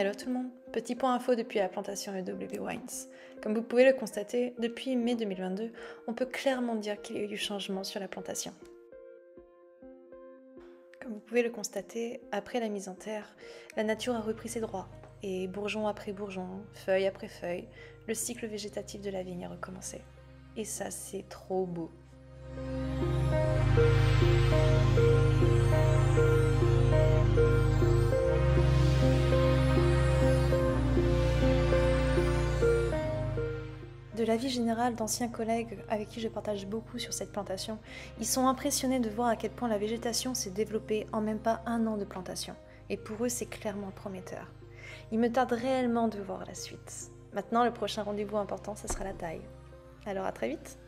Hello tout le monde, petit point info depuis la plantation EW Wines. Comme vous pouvez le constater, depuis mai 2022, on peut clairement dire qu'il y a eu du changement sur la plantation. Comme vous pouvez le constater, après la mise en terre, la nature a repris ses droits, et bourgeon après bourgeon, feuille après feuille, le cycle végétatif de la vigne a recommencé. Et ça, c'est trop beau. L'avis général d'anciens collègues avec qui je partage beaucoup sur cette plantation, ils sont impressionnés de voir à quel point la végétation s'est développée en même pas un an de plantation. Et pour eux, c'est clairement prometteur. Il me tarde réellement de voir la suite. Maintenant, le prochain rendez-vous important, ce sera la taille. Alors à très vite